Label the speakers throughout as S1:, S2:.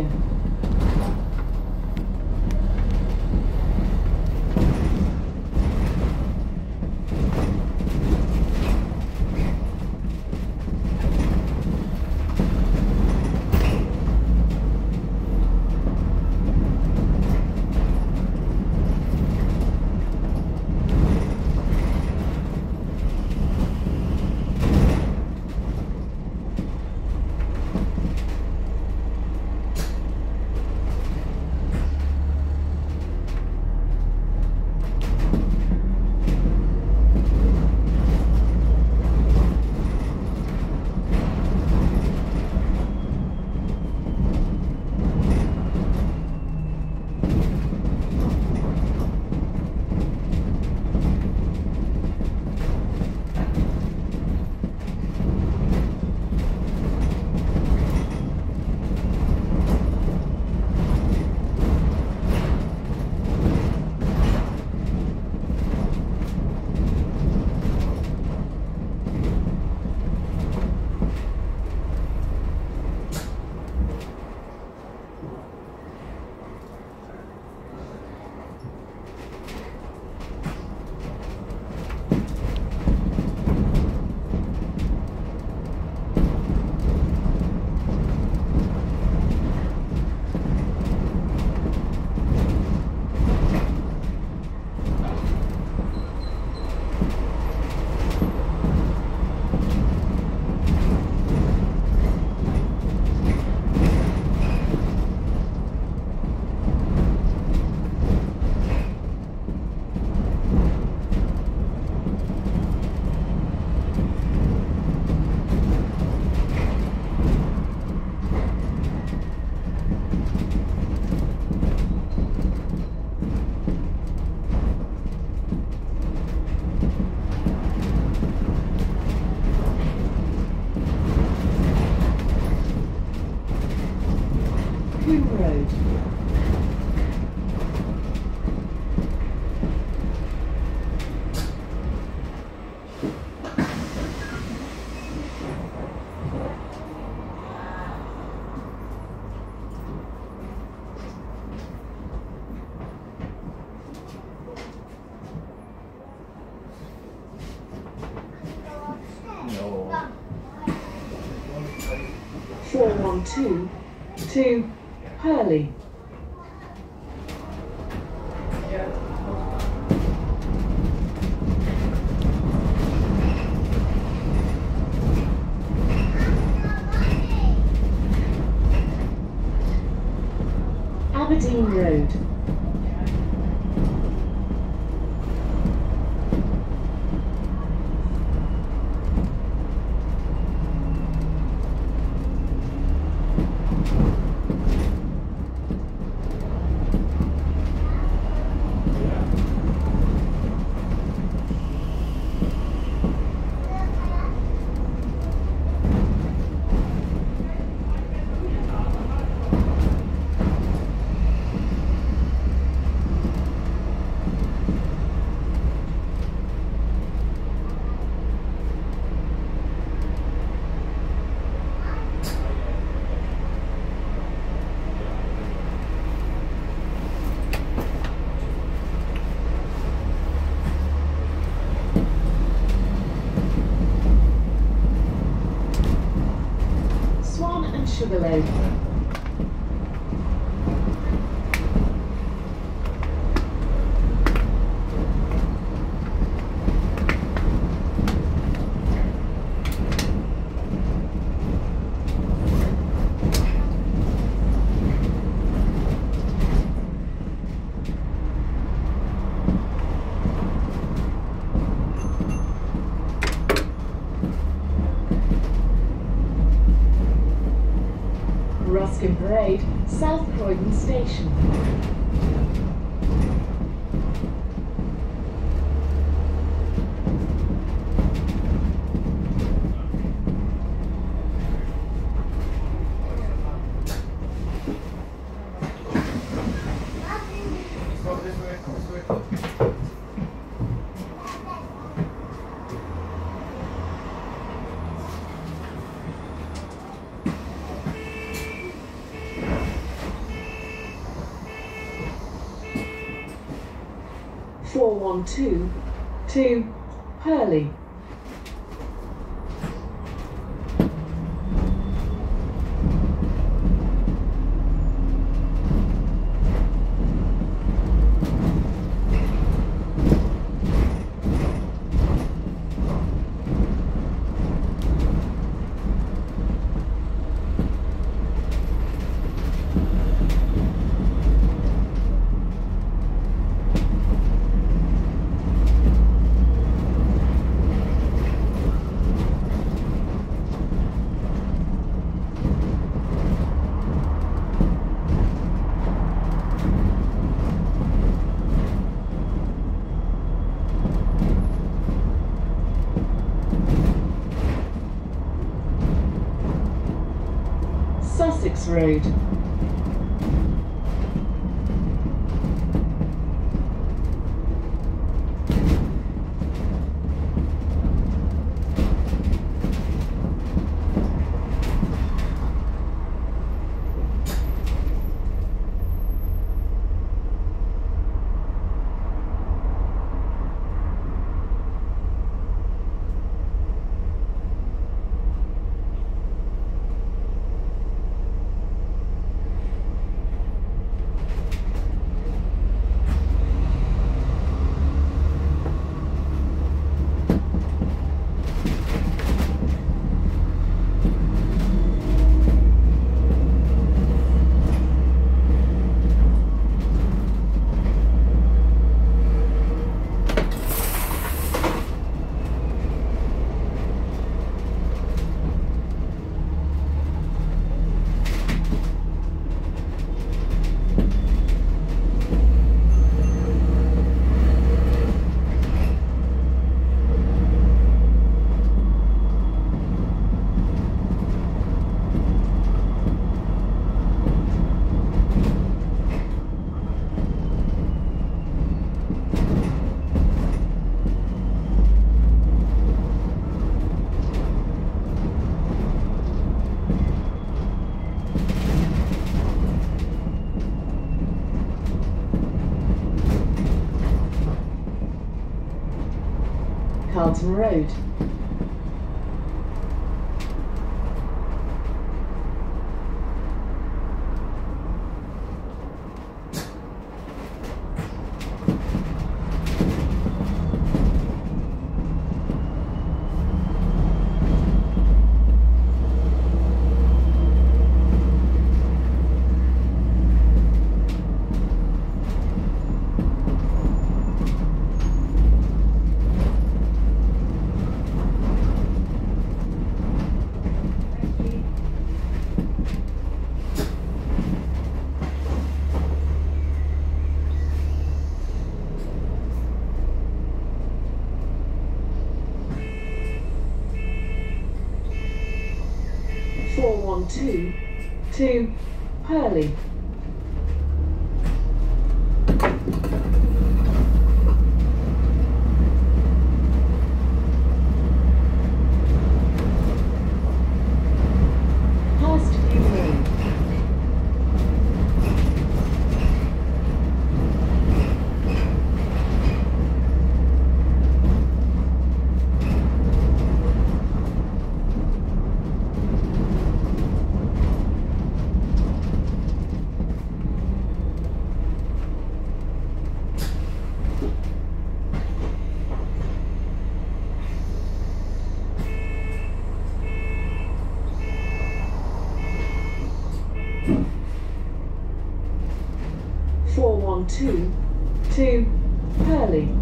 S1: terminates Two to Purley. Ruskin Parade, South Croydon Station. 412 to Road. Road. Four one two to Purley. Hurstview Road. One two to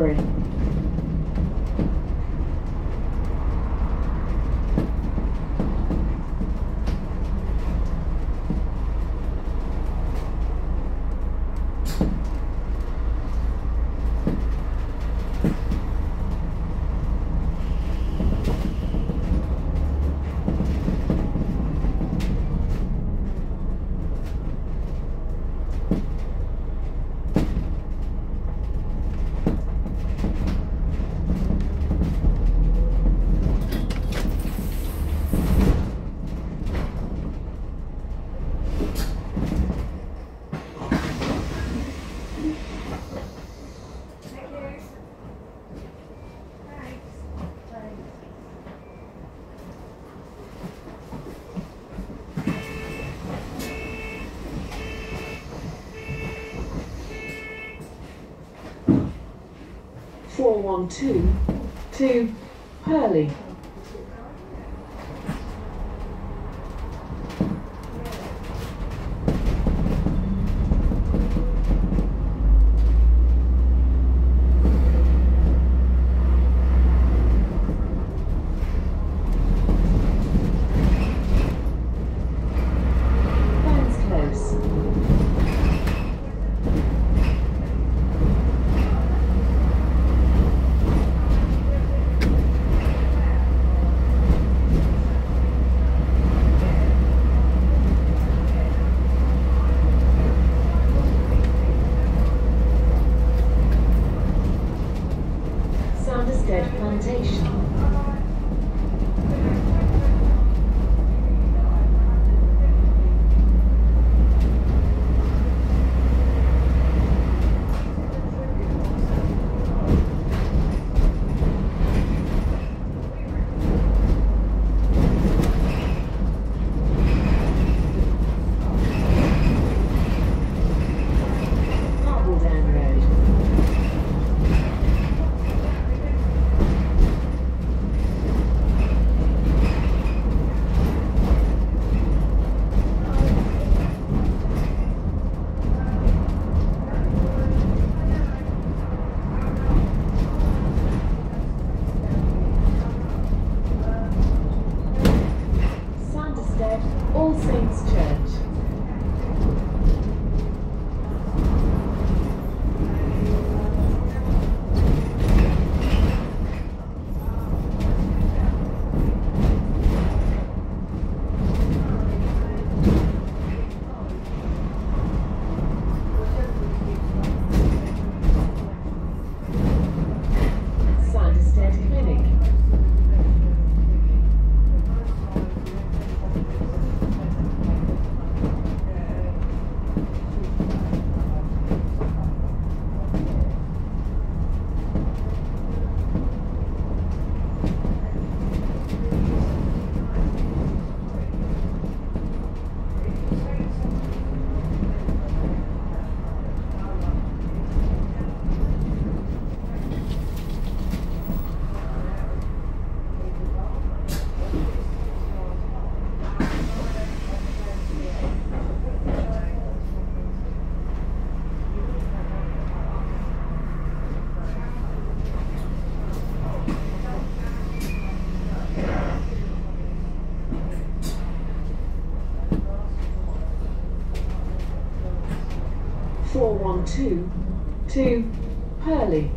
S1: Library. Four one two to Purley. two, two, Purley.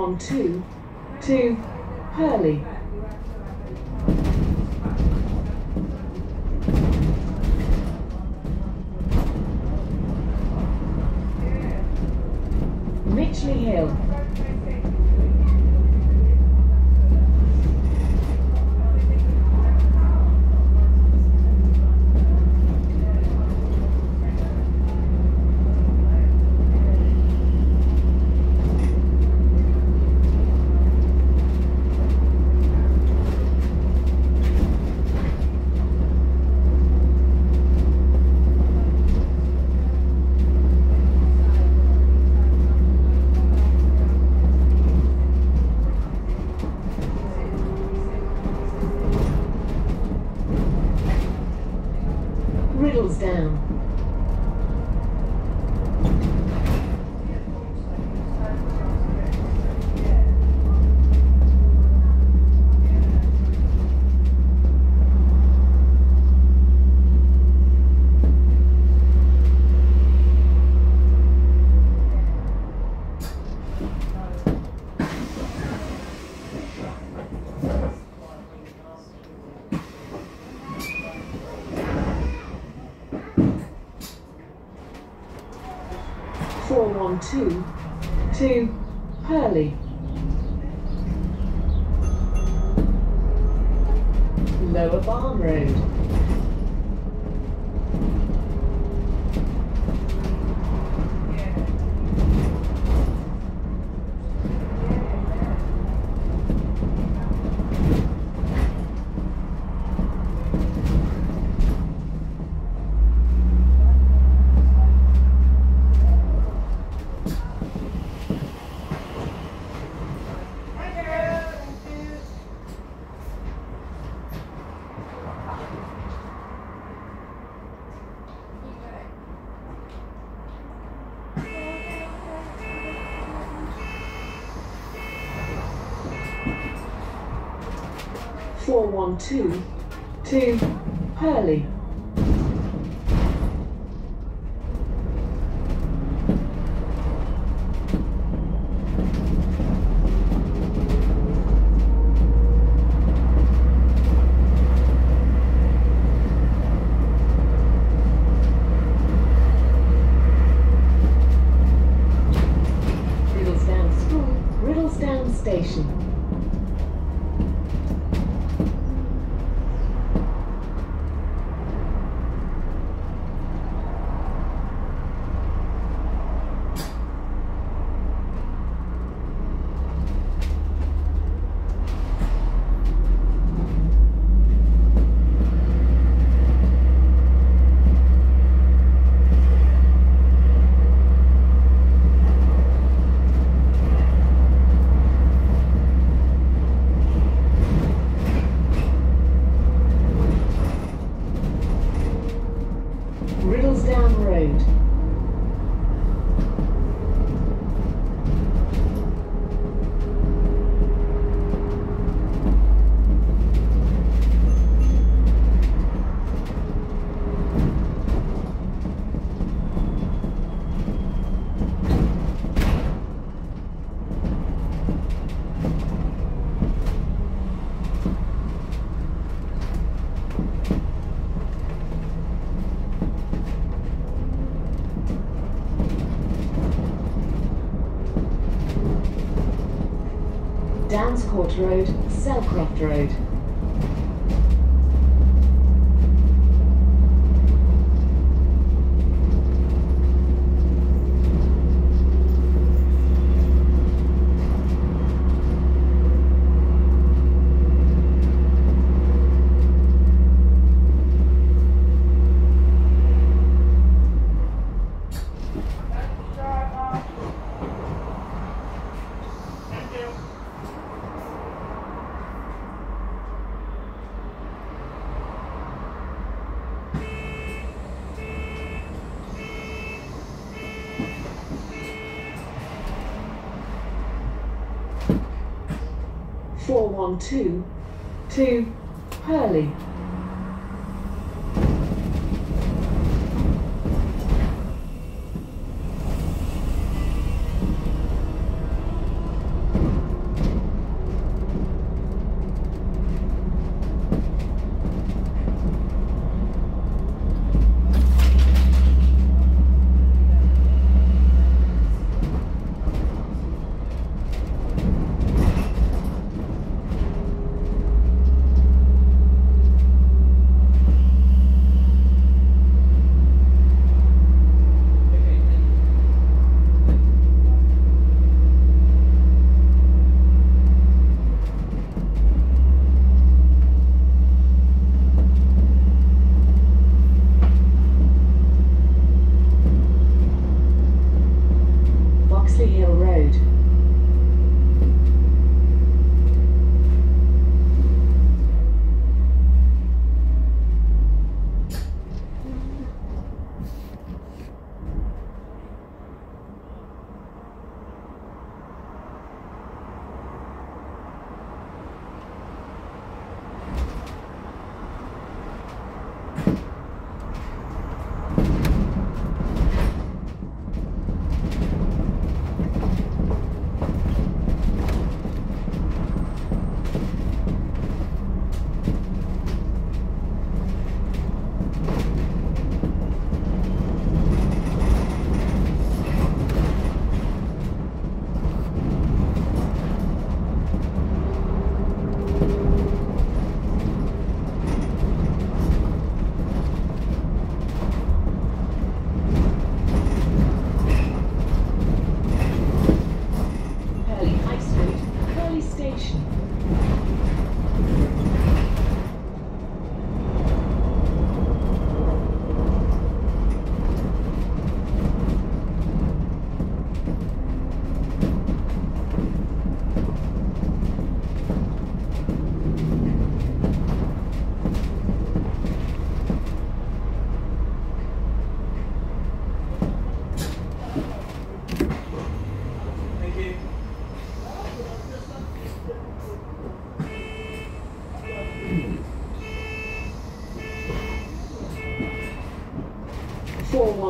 S1: 1-2 to Purley. Lower Barn Road. One two to Purley. Riddlesdown School, Riddlesdown Station. Riddlesdown Road. Downs Court Road, Selcroft Road. One two to Purley.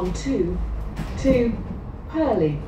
S1: On 2 to Purley.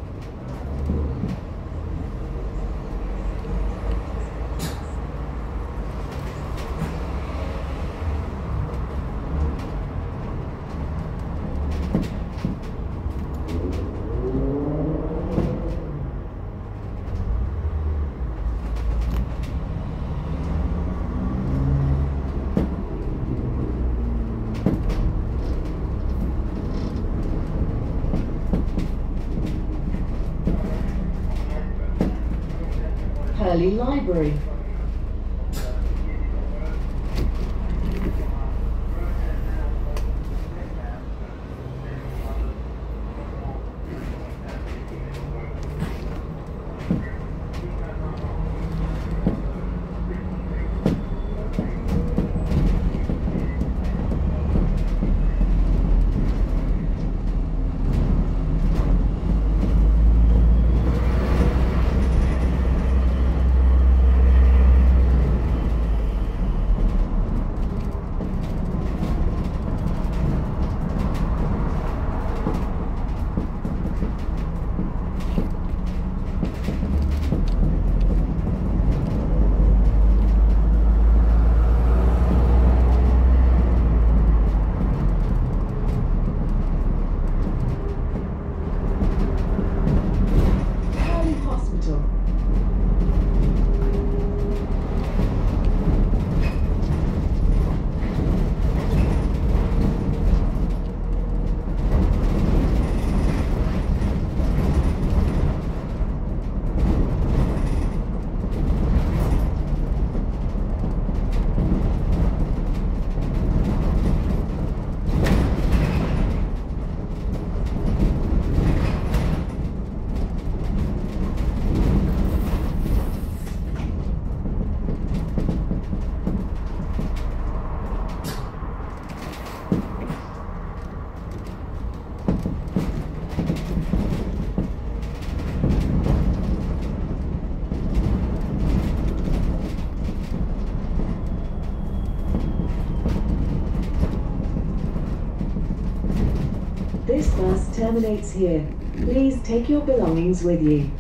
S1: Terminates here. Please take your belongings with you.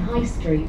S1: High Street.